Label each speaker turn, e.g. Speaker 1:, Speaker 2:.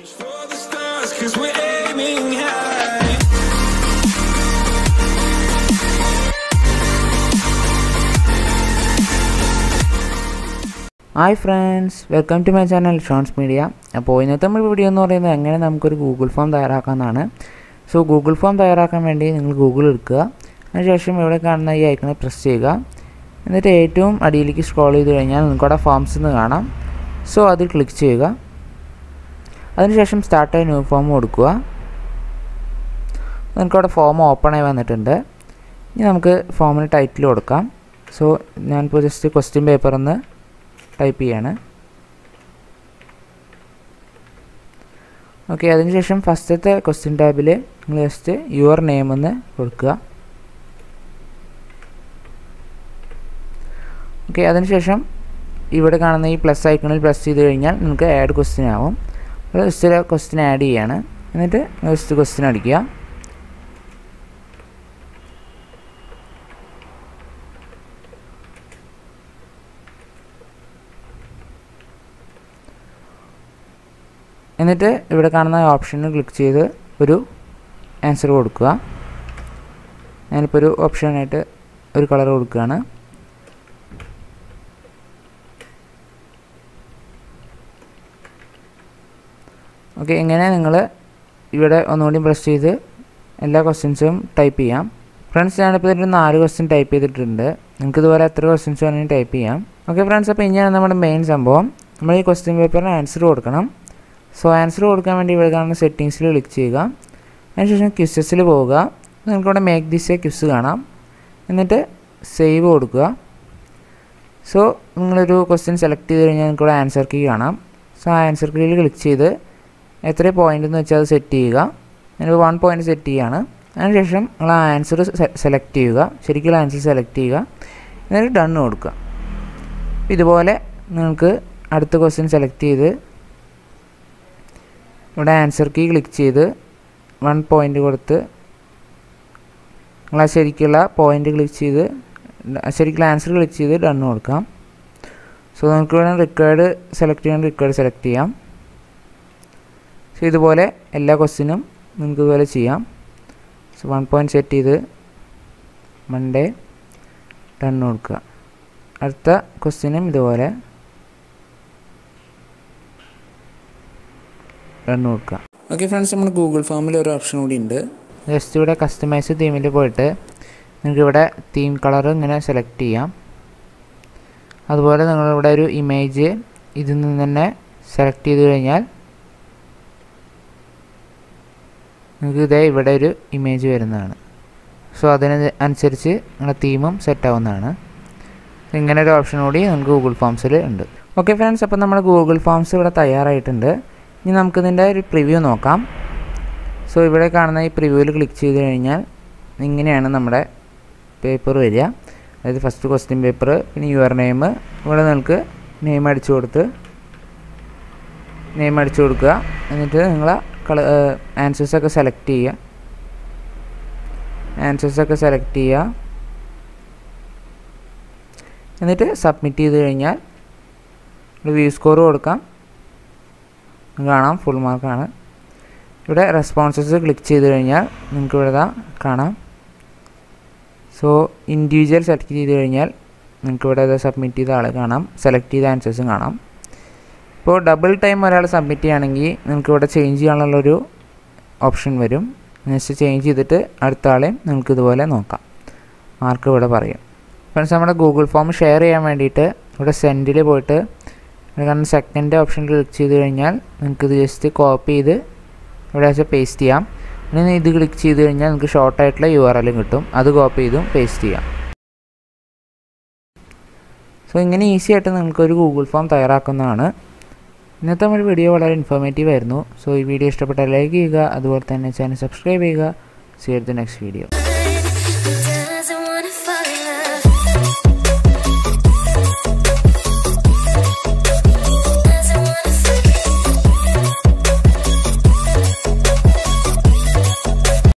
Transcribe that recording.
Speaker 1: Hi friends welcome to my channel ഷോൺസ് media അപ്പോൾ ഇന്നത്തെ നമ്മൾ വീഡിയോ എന്ന് പറയുന്നത് എങ്ങനെ നമുക്കൊരു ഗൂഗിൾ ഫോം തയ്യാറാക്കാമെന്നാണ്. സോ ഗൂഗിൾ ഫോം തയ്യാറാക്കാൻ വേണ്ടി നിങ്ങൾ ഗൂഗിൾ എടുക്കുക. അതിനുശേഷം ഇവിടെ കാണുന്ന ഈ ഐക്കണെ പ്രസ് ചെയ്യുക. എന്നിട്ട് ഏറ്റവും അടിയിലേക്ക് സ്ക്രോൾ ചെയ്ത് കഴിഞ്ഞാൽ നിങ്ങൾക്ക് അവിടെ ഫോംസ് എന്ന് കാണാം. സോ അതിൽ ക്ലിക്ക് ചെയ്യുക. അതിനുശേഷം സ്റ്റാർട്ട് ആയി ന്യൂ ഫോം കൊടുക്കുക. നമുക്കവിടെ ഫോം ഓപ്പൺ ആയി വന്നിട്ടുണ്ട്. ഇനി നമുക്ക് ഫോമിന് ടൈറ്റിൽ കൊടുക്കാം. സോ ഞാനിപ്പോൾ ജസ്റ്റ് ക്വസ്റ്റ്യൻ പേപ്പർ ഒന്ന് ടൈപ്പ് ചെയ്യാണ്. ഓക്കെ അതിനുശേഷം ഫസ്റ്റത്തെ ക്വസ്റ്റ്യൻ ടാബിൽ നിങ്ങൾ ജസ്റ്റ് യുവർ നെയിം എന്ന് കൊടുക്കുക. ഓക്കെ അതിനുശേഷം ഇവിടെ കാണുന്ന ഈ പ്ലസ് ഐക്കണിൽ പ്ലസ് ചെയ്ത് കഴിഞ്ഞാൽ നിങ്ങൾക്ക് ആഡ് ക്വസ്റ്റ്യൻ ആവും. അപ്പോൾ ജസ്റ്റ് ക്വസ്റ്റ്യൻ ആഡ് ചെയ്യാണ്. എന്നിട്ട് നെക്സ്റ്റ് ക്വസ്റ്റ്യൻ അടിക്കുക. എന്നിട്ട് ഇവിടെ കാണുന്ന ഓപ്ഷനിൽ ക്ലിക്ക് ചെയ്ത് ഒരു ആൻസർ കൊടുക്കുക. ഞാനിപ്പോൾ ഒരു ഓപ്ഷനായിട്ട് ഒരു കളർ കൊടുക്കുകയാണ്. ഓക്കെ ഇങ്ങനെ നിങ്ങൾ ഇവിടെ ഒന്നുകൂടി പ്രസ് ചെയ്ത് എല്ലാ ക്വസ്റ്റ്യൻസും ടൈപ്പ് ചെയ്യാം. ഫ്രണ്ട്സ് ഞാനിപ്പോൾ ഇതിന്റെ നാല് ക്വസ്റ്റ്യൻ ടൈപ്പ് ചെയ്തിട്ടുണ്ട്. നിങ്ങൾക്ക് ഇതുപോലെ എത്ര ക്വസ്റ്റ്യൻസ് വേണമെങ്കിൽ ടൈപ്പ് ചെയ്യാം. ഓക്കെ ഫ്രണ്ട്സ് അപ്പോൾ ഇനിയാണ് നമ്മുടെ മെയിൻ സംഭവം. നമ്മൾ ഈ ക്വസ്റ്റ്യൻ പേപ്പറിന് ആൻസർ കൊടുക്കണം. സോ ആൻസർ കൊടുക്കാൻ വേണ്ടി ഇവിടെ കാണുന്ന സെറ്റിങ്സിൽ ക്ലിക്ക് ചെയ്യുക. അതിനുശേഷം ക്വിസസിൽ പോവുക. നിങ്ങൾക്കിവിടെ മേക്ക് ദിസ് എ ക്വിസ് കാണാം. എന്നിട്ട് സേവ് കൊടുക്കുക. സോ നിങ്ങളൊരു ക്വസ്റ്റ്യൻ സെലക്ട് ചെയ്ത് കഴിഞ്ഞാൽ നിങ്ങൾക്കിവിടെ ആൻസർ കീ കാണാം. സോ ആ ആൻസർ കീയിൽ ക്ലിക്ക് ചെയ്ത് എത്ര പോയിന്റ് എന്ന് വെച്ചാൽ അത് സെറ്റ് ചെയ്യുക. ഞാനിപ്പോൾ വൺ പോയിന്റ് സെറ്റ് ചെയ്യുകയാണ് അതിനുശേഷം നിങ്ങൾ ആ ആൻസർ സെലക്ട് ചെയ്യുക. ശരിക്കുള്ള ആൻസർ സെലക്ട് ചെയ്യുക. എന്നിട്ട് ഡണ് കൊടുക്കുക. ഇതുപോലെ നിങ്ങൾക്ക് അടുത്ത ക്വസ്റ്റ്യൻ സെലക്ട് ചെയ്ത് ഇവിടെ ആൻസർ കീ ക്ലിക്ക് ചെയ്ത് വൺ പോയിന്റ് കൊടുത്ത് നിങ്ങൾ ആ ശരിക്കുള്ള പോയിന്റ് ക്ലിക്ക് ചെയ്ത് ശരിക്കുള്ള ആൻസർ ക്ലിക്ക് ചെയ്ത് ഡണ് കൊടുക്കാം. സോ നിങ്ങൾക്ക് വേണം റിക്കേർഡ് സെലക്ട് ചെയ്യാൻ റിക്കേർഡ് സെലക്ട് ചെയ്യാം. സോ ഇതുപോലെ എല്ലാ ക്വസ്റ്റിനും നിങ്ങൾക്ക് ഇതുപോലെ ചെയ്യാം. സോ വൺ പോയിന്റ് സെറ്റ് ചെയ്ത് മൺഡേ ടൺ കൊടുക്കുക. അടുത്ത ക്വസ്റ്റിനും ഇതുപോലെ ടൺ കൊടുക്കുക. ഓക്കെ ഫ്രണ്ട്സ് നമ്മൾ ഗൂഗിൾ ഫോമിൽ ഒരു ഓപ്ഷൻ കൂടി ഉണ്ട്. ജസ്റ്റ് ഇവിടെ കസ്റ്റമൈസ് തീമിൽ പോയിട്ട് നിങ്ങൾക്ക് ഇവിടെ തീം കളർ ഇങ്ങനെ സെലക്ട് ചെയ്യാം. അതുപോലെ നിങ്ങളിവിടെ ഒരു ഇമേജ് ഇതിൽ നിന്ന് തന്നെ സെലക്ട് ചെയ്ത് കഴിഞ്ഞാൽ നിങ്ങൾക്ക് ഇതേ ഇവിടെ ഒരു ഇമേജ് വരുന്നതാണ്. സോ അതിന് അനുസരിച്ച് നിങ്ങളുടെ തീമും സെറ്റ് ആവുന്നതാണ്. ഇങ്ങനെ ഒരു ഓപ്ഷൻ കൂടി നമുക്ക് ഗൂഗിൾ ഫോംസിൽ ഉണ്ട്. ഓക്കെ ഫ്രണ്ട്സ് അപ്പോൾ നമ്മുടെ ഗൂഗിൾ ഫോംസ് ഇവിടെ തയ്യാറായിട്ടുണ്ട്. ഇനി നമുക്കിതിന്റെ ഒരു പ്രിവ്യൂ നോക്കാം. സോ ഇവിടെ കാണുന്ന ഈ പ്രിവ്യൂവിൽ ക്ലിക്ക് ചെയ്ത് കഴിഞ്ഞാൽ ഇങ്ങനെയാണ് നമ്മുടെ പേപ്പർ വരിക. അതായത് ഫസ്റ്റ് ക്വസ്റ്റ്യൻ പേപ്പർ പിന്നെ യുവർ നെയിം ഇവിടെ നിങ്ങൾക്ക് നെയിം അടിച്ചു കൊടുത്ത് നെയിം അടിച്ചു കൊടുക്കുക. എന്നിട്ട് നിങ്ങൾ കള ആൻസേഴ്സൊക്കെ സെലക്ട് ചെയ്യുക ആൻസേഴ്സൊക്കെ സെലക്ട് ചെയ്യുക എന്നിട്ട് സബ്മിറ്റ് ചെയ്ത് കഴിഞ്ഞാൽ വ്യൂ സ്കോർ കൊടുക്കാം. കാണാം ഫുൾ മാർക്കാണ് ഇവിടെ റെസ്പോൺസസ് ക്ലിക്ക് ചെയ്ത് കഴിഞ്ഞാൽ നിങ്ങൾക്ക് ഇവിടെ കാണാം. സോ ഇൻഡിവിജ്വൽ സെലക്ട് ചെയ്ത് കഴിഞ്ഞാൽ നിങ്ങൾക്ക് ഇവിടെ സബ്മിറ്റ് ചെയ്ത ആൾ കാണാം. സെലക്ട് ചെയ്ത ആൻസേഴ്സും കാണാം. ഇപ്പോൾ ഡബിൾ ടൈം ഒരാൾ സബ്മിറ്റ് ചെയ്യുകയാണെങ്കിൽ നിങ്ങൾക്ക് ഇവിടെ ചേഞ്ച് ചെയ്യാനുള്ളൊരു ഓപ്ഷൻ വരും. നെക്സ്റ്റ് ചേഞ്ച് ചെയ്തിട്ട് അടുത്ത ആളെയും നിങ്ങൾക്ക് ഇതുപോലെ നോക്കാം. മാർക്ക് ഇവിടെ പറയും. ഫ്രണ്ട്സ് നമ്മുടെ ഗൂഗിൾ ഫോം ഷെയർ ചെയ്യാൻ വേണ്ടിയിട്ട് ഇവിടെ സെൻഡിൽ പോയിട്ട് കാരണം സെക്കൻഡ് ഓപ്ഷൻ ക്ലിക്ക് ചെയ്ത് കഴിഞ്ഞാൽ നിങ്ങൾക്ക് ഇത് ജസ്റ്റ് കോപ്പി ചെയ്ത് ഇവിടെ വെച്ചാൽ പേസ്റ്റ് ചെയ്യാം. ഇനി ഇത് ക്ലിക്ക് ചെയ്ത് കഴിഞ്ഞാൽ നിങ്ങൾക്ക് ഷോർട്ടായിട്ടുള്ള യു ആർ എല്ലും കിട്ടും. അത് കോപ്പി ചെയ്തും പേസ്റ്റ് ചെയ്യാം. സോ ഇങ്ങനെ ഈസി ആയിട്ട് നിങ്ങൾക്കൊരു ഗൂഗിൾ ഫോം തയ്യാറാക്കുന്നതാണ്. ഇന്നത്തെ നമ്മുടെ വീഡിയോ വളരെ ഇൻഫോർമേറ്റീവ് ആയിരുന്നു. സോ ഈ വീഡിയോ ഇഷ്ടപ്പെട്ടാൽ ലൈക്ക് ചെയ്യുക അതുപോലെ തന്നെ ചാനൽ സബ്സ്ക്രൈബ് ചെയ്യുക. See the next video